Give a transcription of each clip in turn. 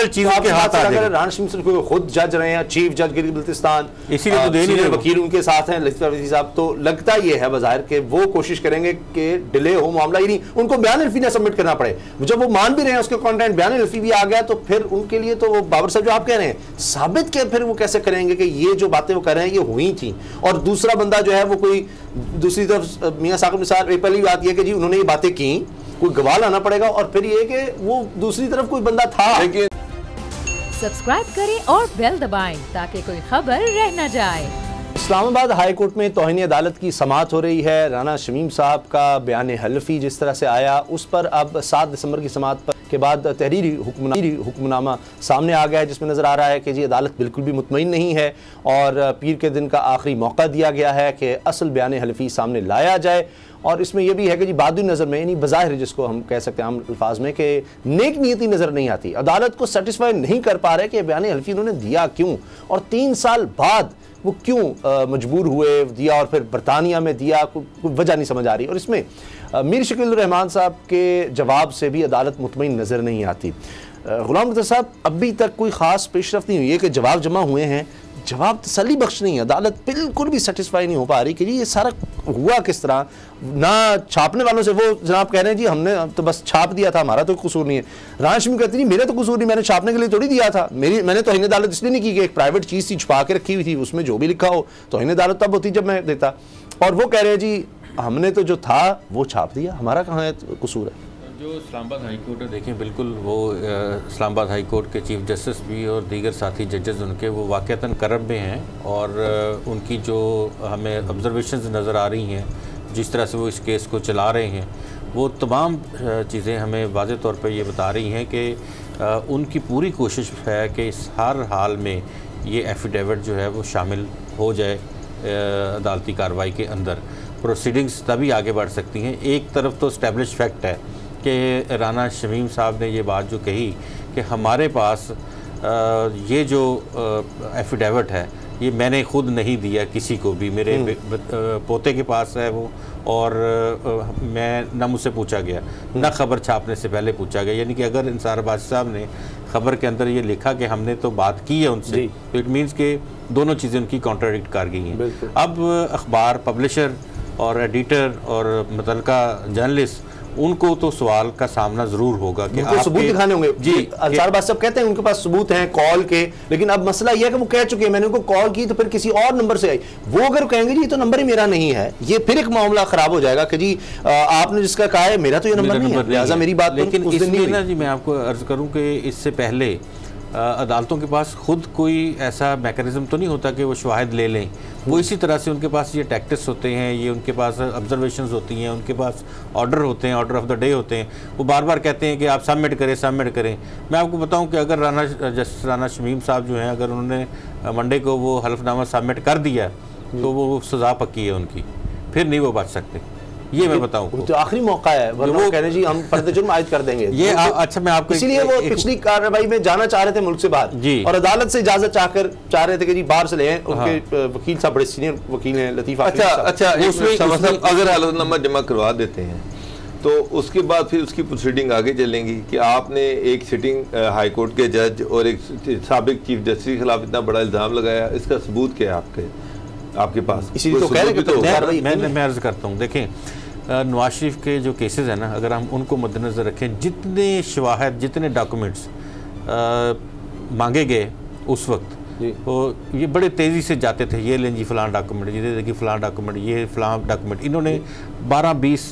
Total चीज़ों तो के हाथ आ जाएगी। राना शमीम को खुद जज रहे हैं चीफ जज गिलगित बल्तिस्तान इसीलिए तो आ, दे नहीं। रहे वकील उनके साथ हैं लतीफ साहब। तो लगता ये है बाज़ार के वो कोशिश करेंगे कि डिले हो मामला। ही नहीं उनको बयान अल्फी ना सबमिट करना पड़े। जब वो मान भी रहे हैं उसके कंटेंट बयान अल्फी भी आ गया तो फिर उनके लिए तो वो बाबर साहब जो आप कह रहे हैं साबित के फिर वो कैसे करेंगे कि ये जो बातें वो कर रहे हैं ये हुई थी? और दूसरा बंदा जो है वो कोई दूसरी तरफ़ मियाँ साहब मिसाल पहली बात यह कि जी उन्होंने ये बातें की कोई गवाह लाना पड़ेगा और फिर ये कि वो दूसरी तरफ़ कोई बंदा था। लेकिन सब्सक्राइब करें और बेल दबाएँ ताकि कोई खबर रह न जाए। इस्लामाबाद हाई कोर्ट में तोहनी अदालत की समात हो रही है। राना शमीम साहब का बयान हल्फी जिस तरह से आया, उस पर अब सात दिसंबर की समात पर के बाद तहरीरी हुक्मना- हुक्मनामा सामने आ गया है, जिसमें नज़र आ रहा है कि जी अदालत बिल्कुल भी मुतमिन नहीं है और पीर के दिन का आखिरी मौका दिया गया है कि असल बयान हल्फी सामने लाया जाए। और इसमें यह भी है कि जी बाद नज़र में, यानी बज़ाहिर जिसको हम कह सकते हैं आम अल्फाज में, कि नेक नीयती नज़र नहीं आती। अदालत को सेटिस्फाई नहीं कर पा रहे कि बयान हल्फी उन्होंने दिया क्यों? और तीन साल बाद वो क्यों मजबूर हुए, दिया और फिर बरतानिया में दिया कोई वजह नहीं समझ आ रही। और इसमें मीर शकील रहमान साहब के जवाब से भी अदालत मुतमिन नज़र नहीं आती। गुलाम मुख्तार साहब अभी तक कोई ख़ास पेशरफ नहीं हुई है कि जवाब जमा हुए हैं। जवाब तसली बख्श नहीं है। अदालत बिल्कुल भी सेटिस्फाई नहीं हो पा रही कि जी, ये सारा हुआ किस तरह? ना छापने वालों से वो जनाब कह रहे हैं, जी, हमने तो बस छाप दिया था, हमारा तो कसूर नहीं है। राशमी कहती नहीं मेरा तो कसूर नहीं, मैंने छापने के लिए थोड़ी दिया था। मेरी, मैंने तो अदालत इसलिए नहीं की कि एक प्राइवेट चीज़ थी छुपा के रखी हुई थी, उसमें जो भी लिखा हो तो अदालत तब होती जब मैं देता। और वो कह रहे हैं, जी हमने तो जो था, वो छाप दिया। हमारा कहाँ है? कसूर है। जो इस्लामाबाद हाई कोर्ट है देखें बिल्कुल वो इस्लामाबाद हाई कोर्ट के चीफ जस्टिस भी और दीगर साथी जजेस उनके, वो वाक़ता करब में हैं और उनकी जो हमें ऑब्जर्वेशंस नज़र आ रही हैं, जिस तरह से वो इस केस को चला रहे हैं, वो तमाम चीज़ें हमें वाज तौर पर ये बता रही हैं कि उनकी पूरी कोशिश है कि इस हर हाल में ये एफिडेविट जो है, वो शामिल हो जाए अदालती कार्रवाई के अंदर। प्रोसीडिंग्स तभी आगे बढ़ सकती हैं। एक तरफ़ तो स्टैब्लिश फैक्ट है कि राना शमीम साहब ने ये बात जो कही कि हमारे पास ये जो एफिडेविट है ये मैंने खुद नहीं दिया किसी को भी। मेरे अ, पोते के पास है वो और मैं ना मुझसे पूछा गया ना खबर छापने से पहले पूछा गया। यानी कि अगर इंसार बाज साहब ने खबर के अंदर ये लिखा कि हमने तो बात की है उनसे तो इट मीन्स कि दोनों चीज़ें उनकी कॉन्ट्राडिक्ट कर गई हैं। अब अखबार पब्लिशर और एडिटर और मुतलका जर्नलिस्ट उनको तो सवाल का सामना ज़रूर होगा कि उनको सबूत दिखाने होंगे। जी अंसार बात सब कहते हैं उनके पास सबूत हैं कॉल के लेकिन अब मसला यह है कि वो कह चुके हैं मैंने उनको कॉल की तो फिर किसी और नंबर से आई। वो अगर कहेंगे जी तो नंबर ही मेरा नहीं है ये फिर एक मामला खराब हो जाएगा कि जी आपने जिसका कहा है मेरा तो ये नंबर नहीं है। लिहाजा मेरी बात तो लेकिन ना जी मैं आपको अर्ज़ करूँ कि इससे पहले अदालतों के पास खुद कोई ऐसा मैकेनिज्म तो नहीं होता कि वो शवाहद ले लें। वो इसी तरह से उनके पास ये टैक्टिस होते हैं, ये उनके पास ऑब्जर्वेशन होती हैं, उनके पास ऑर्डर होते हैं ऑर्डर ऑफ़ द डे होते हैं। वो बार बार कहते हैं कि आप सबमिट करें सबमिट करें। मैं आपको बताऊँ कि अगर राना, जस्टिस राना शमीम साहब जो हैं, अगर उन्होंने मंडे को वो हल्फनामा सबमिट कर दिया तो वो सज़ा पक्की है उनकी। फिर नहीं वो बच सकते। ये मैं बताऊँ तो आखिरी मौका है वरना वो- वो कहने जी हम फर्द जुर्म आयद कर देंगे। ये आ- तो- अच्छा मैं आपको इसीलिए वो पिछली कार्रवाई में जाना चाह रहे थे मुल्क से बाहर। जी। और अदालत से इजाज़त चाहकर चाह रहे थे कि जी बाहर से ले आएँ। उनके वकील साहब बड़े सीनियर वकील हैं लतीफ अच्छा अच्छा उसमें- अगर हलफनामा जमा करवा देते हैं तो उसके बाद फिर उसकी प्रोसीडिंग आगे चलेंगी कि आपने एक सिटिंग हाई कोर्ट के जज और एक सबक चीफ जस्टिस के खिलाफ इतना बड़ा इल्ज़ाम लगाया इसका सबूत क्या है आपके? आपके पास। इसीलिए तो कह रहे भी तो मैं- मैं अर्ज़ करता हूँ। देखें नवाज़ शरीफ के जो केसेस हैं ना अगर हम उनको मद्देनज़र रखें जितने शवाहद जितने डॉक्यूमेंट्स मांगे गए उस वक्त जी। तो ये बड़े तेज़ी से जाते थे। ये लें जी फलान डॉक्यूमेंट ये देखिए फलान डॉक्यूमेंट ये फलान डॉक्यूमेंट इन्होंने बारह बीस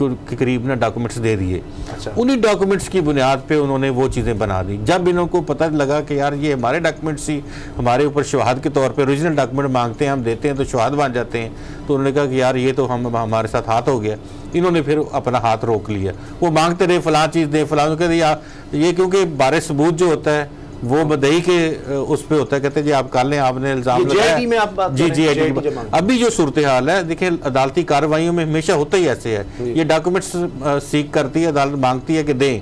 के करीब ना डॉक्यूमेंट्स दे दिए। अच्छा। उन्हीं डॉक्यूमेंट्स की बुनियाद पे उन्होंने वो चीज़ें बना दी। जब इन्हों को पता लगा कि यार ये हमारे डॉक्यूमेंट्स ही हमारे ऊपर शवाहद के तौर पे ओरिजिनल डॉक्यूमेंट मांगते हैं हम देते हैं तो शवाहद बन जाते हैं। तो उन्होंने कहा कि यार ये तो हम हमारे साथ हाथ हो गया। इन्होंने फिर अपना हाथ रोक लिया। वो मांगते रहे फलां चीज़ दे फलां कहते यार ये क्योंकि बारे सबूत जो होता है वो बदही के उस पर होता है कहते हैं जी आप कर लें आपने इल्ज़ाम लगाया। जी जी अभी जो सूरत हाल है देखिए अदालती कार्रवाइयों में हमेशा होता ही ऐसे है। ये डॉक्यूमेंट्स सीख करती है अदालत मांगती है कि दें।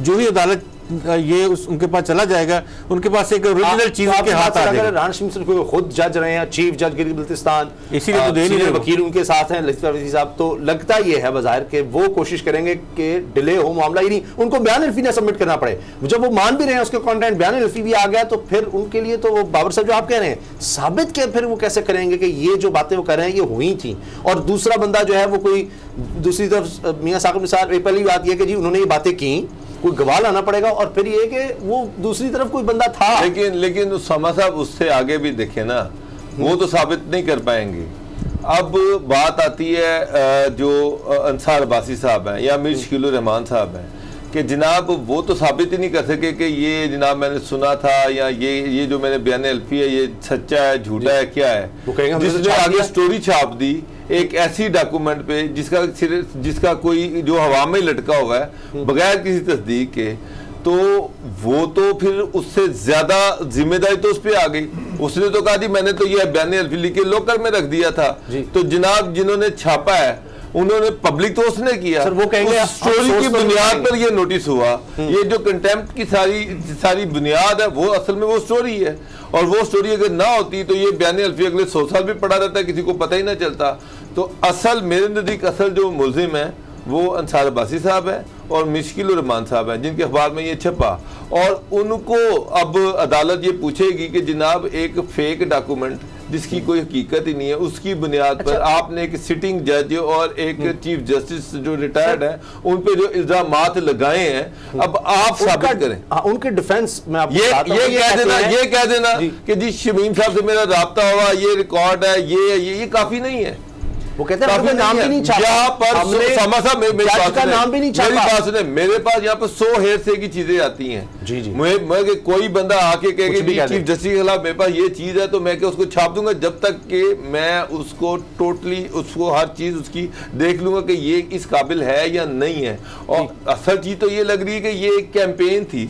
जो ही अदालत ये उस, उनके पास चला जाएगा उनके पास एक ओरिजिनल चीज़ उनके हाथ आ जाएगी। राणा सर कोई खुद जज रहे हैं चीफ जज गिलगित बल्तिस्तान इसीलिए तो आ, दे नहीं रहे वकील उनके साथ हैं लतीफ अफरीदी साहब तो लगता ये है बाज़ार के वो कोशिश करेंगे कि डिले हो मामला ही नहीं। उनको बयान अल्फी ना सबमिट करना पड़े। जब वो मान भी रहे हैं उसके कॉन्टेंट बयान अल्फी भी आ गया तो फिर उनके लिए तो वो बाबर साहब जो आप कह रहे हैं साबित के फिर वो कैसे करेंगे कि ये जो बातें वो कर रहे हैं ये हुई थी? और दूसरा बंदा जो है वो कोई दूसरी तरफ़ मियाँ साकिब निसार पहली बात यह कि जी उन्होंने ये बातें की कोई गवाह लाना पड़ेगा और फिर ये कि वो दूसरी तरफ़ कोई बंदा था। लेकिन लेकिन उसामा साहब उससे आगे भी देखे ना वो तो साबित नहीं कर पाएँगे। अब बात आती है जो अंसार अब्बासी साहब हैं या मीर शकील रहमान साहब हैं कि जनाब वो तो साबित ही नहीं कर सके कि ये जनाब मैंने सुना था या ये ये जो मैंने बयान अल्फी है ये सच्चा है झूठा है क्या है? तो जिसने आगे स्टोरी छाप दी। एक ऐसी डॉक्यूमेंट पे जिसका सिर्फ़ जिसका कोई जो हवा में लटका हुआ है बगैर किसी तस्दीक के तो वो तो फिर उससे ज़्यादा ज़िम्मेदारी तो उस पर आ गई। उसने तो कहा जी मैंने तो यह बयान अल्फी लिख के लोकर में रख दिया था। तो जनाब जिन्होंने छापा है उन्होंने पब्लिक तो उसने किया। सर, वो कहेंगे, उस स्टोरी की बुनियाद पर ये नोटिस हुआ। ये जो कंटेम्प्ट की सारी सारी बुनियाद है वो असल में वो स्टोरी है। और वो स्टोरी अगर ना होती तो ये बयान अल्फी अगले सौ साल भी पड़ा रहता किसी को पता ही ना चलता। तो असल मेरे नज़दीक असल जो मुलिम है वो अंसार अब्बासी साहब है और मिश्किल रहमान साहब हैं जिनके अखबार में ये छपा। और उनको अब अदालत ये पूछेगी कि जनाब एक फेक डॉक्यूमेंट जिसकी कोई हकीकत ही नहीं है उसकी बुनियाद अच्छा। पर आपने एक सिटिंग जज और एक चीफ जस्टिस जो रिटायर्ड है उन पर जो इल्ज़ाम लगाए हैं अब आप साबित करें। हाँ, उनके डिफेंस में आपको ये ये कह देना ये कह देना। कि जी शमीम साहब से मेरा रहा हुआ ये रिकॉर्ड है ये ये काफ़ी नहीं है। वो कहते हैं नाम भी नहीं छापा। यहाँ पर समा साहब मेरी मेरी का नाम भी नहीं मेरी छापा। बात सुने मेरे पास यहाँ पर सौ हेर से की चीज़ें आती हैं। जी, जी। मैं मैं कि कोई बंदा आके कहे कि चीफ जस्टिस के खिलाफ मेरे पास ये चीज़ है तो मैं कि उसको छाप दूँगा? जब तक कि मैं उसको टोटली उसको हर चीज़ उसकी देख लूँगा कि ये इस काबिल है या नहीं है। और असल चीज़ तो ये लग रही है कि ये एक कैंपेन थी।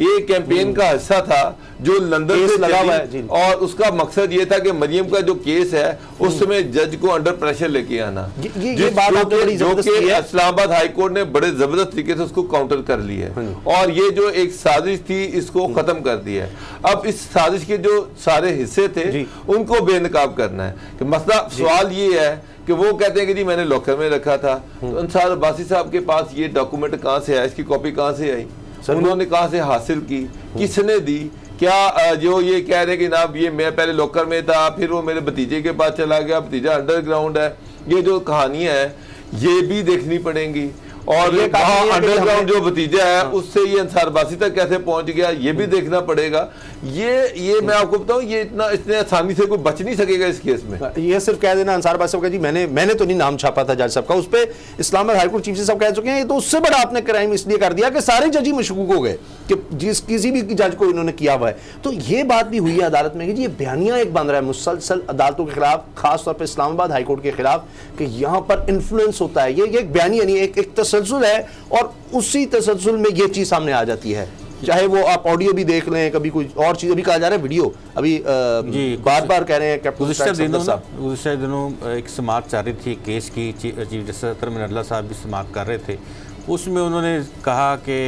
ये कैंपेन का हिस्सा था जो लंदन से लगा हुआ है, और उसका मकसद ये था कि मरियम का जो केस है उस समय जज को अंडर प्रेशर लेके आना। ये- ये- ये बात जो जो कि इस्लामाबाद हाई कोर्ट ने बड़े ज़बरदस्त तरीके से उसको काउंटर कर ली है। और ये जो एक साजिश थी इसको खत्म कर दिया है। अब इस साजिश के जो सारे हिस्से थे उनको बेनकाब करना है। कि मसला सवाल ये है कि वो कहते हैं कि जी मैंने लॉकर में रखा था। तो अंसार अब्बासी साहब के पास ये डॉक्यूमेंट कहाँ से आया? इसकी कॉपी कहाँ से आई? उन्होंने कहा से हासिल की? किसने दी? क्या जो ये कह रहे कि जनाब ये मैं पहले लॉकर में था, फिर वो मेरे भतीजे के पास चला गया, भतीजा अंडरग्राउंड है। ये जो कहानियाँ हैं, ये भी देखनी पड़ेंगी। और ये है अंडरग्राउंड जो भतीजा है उससे ये अंसारबासी तक कैसे पहुँच गया ये भी देखना पड़ेगा। ये ये मैं आपको बताऊँ ये इतना इतने आसानी से कोई बच नहीं सकेगा इस केस में। ये सिर्फ़ कह देना अंसार बाद साहब का जी मैंने मैंने तो नहीं नाम छापा था जज साहब का उस पर इस्लामाबाद हाईकोर्ट चीफ साहब कह चुके हैं ये तो उससे बड़ा आपने क्राइम इसलिए कर दिया कि सारे जज ही मशकूक हो गए कि जिस किसी भी जज को इन्होंने किया हुआ है। तो ये बात भी हुई है अदालत में कि जी ये बयानिया एक बन रहा है मुसलसल अदालतों के खिलाफ खासतौर पर इस्लामाबाद हाईकोर्ट के खिलाफ कि यहाँ पर इन्फ्लुएंस होता है। ये एक बयानिया नहीं एक एक तसलसल है और उसी तसलसल में ये चीज़ सामने आ जाती है। चाहे वो आप ऑडियो भी देख लें कभी कोई और चीज़ अभी कहा जा रहा है वीडियो अभी आ, जी, बार बार कह रहे हैं गुजशत दिनों गुजशत दिनों एक समात चल रही थी केस की चीफ जस्टिस अतर मिनल्ला साहब भी समात कर रहे थे। उसमें उन्होंने कहा कि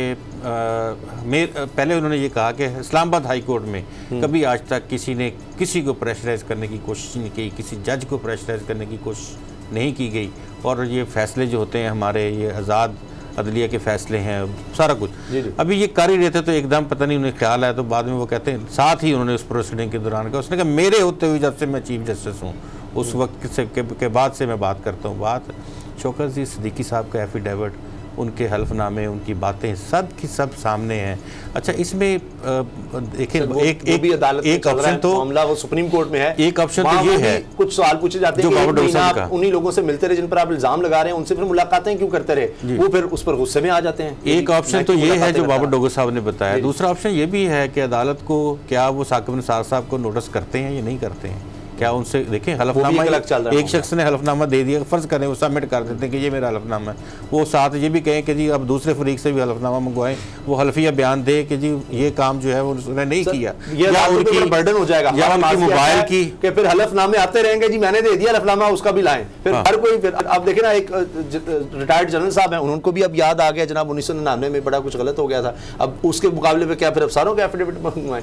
मेर पहले उन्होंने ये कहा कि इस्लामाबाद हाई कोर्ट में कभी आज तक किसी ने किसी को प्रेशराइज करने की कोशिश नहीं की किसी जज को प्रेशराइज करने की कोशिश नहीं की गई। और ये फैसले जो होते हैं हमारे ये आज़ाद अदलिया के फैसले हैं सारा कुछ। जी, जी। अभी ये कर ही रहे थे तो एकदम पता नहीं उन्हें ख्याल आया तो बाद में वो कहते हैं साथ ही उन्होंने उस प्रोसीडिंग के दौरान कहा उसने कहा मेरे होते हुए जब से मैं चीफ जस्टिस हूँ उस वक्त से के, के बाद से मैं बात करता हूँ। बात चौकस जी सिद्दीकी साहब का एफिडेविट उनके हल्फनामे उनकी बातें सब की सब सामने हैं। अच्छा इसमें देखें एक एक भी अदालत एक ऑप्शन तो मामला वो सुप्रीम कोर्ट में है। एक ऑप्शन तो ये है। कुछ सवाल पूछे जाते हैं आप उन्हीं लोगों से मिलते रहे जिन पर आप इल्ज़ाम लगा रहे हैं उनसे फिर मुलाकातें क्यों करते रहे? वो फिर उस पर गुस्से में आ जाते हैं। एक ऑप्शन तो ये है जो बाबर? डोगर साहब ने बताया। दूसरा ऑप्शन ये भी है कि अदालत को क्या वो साकिब निसार साहब को नोटिस करते हैं या नहीं करते हैं? क्या उनसे देखें वो भी हलफनामा एक शख्स ने हलफनामा दे दिया फ़र्ज़ करें वो सबमिट कर देते हैं कि ये मेरा हलफनामा है। वो साथ ये भी कहें कि जी अब दूसरे फरीक से भी हलफनामा मंगवाएँ वो हल्फिया बयान दे कि जी ये काम जो है वो उसने नहीं किया। या उनके बर्डन हो जाएगा। या उनकी मोबाइल की। कि फिर हलफनामे आते रहेंगे जी मैंने दे दिया हलफनामा उसका भी लाएँ। फिर हाँ। हर कोई फिर आप देखें ना एक रिटायर्ड जनरल साहब हैं उनको भी अब याद आ गया जनाब उन्नीस सौ निन्यानवे में बड़ा कुछ गलत हो गया था। अब उसके मुकाबले में क्या फिर अफसारों के एफिडेविट मंगवाएँ?